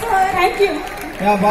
Thank you. Yeah, bye.